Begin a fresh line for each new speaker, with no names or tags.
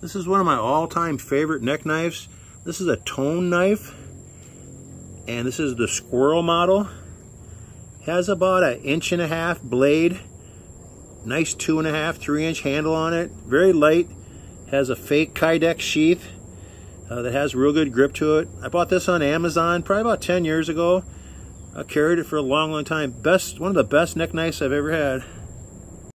This is one of my all-time favorite neck knives. This is a Tonife. And this is the squirrel model. Has about an inch and a half blade. Nice two and a half, three inch handle on it. Very light. Has a fake Kydex sheath uh, that has real good grip to it. I bought this on Amazon probably about 10 years ago. I carried it for a long, long time. Best, one of the best neck knives I've ever had.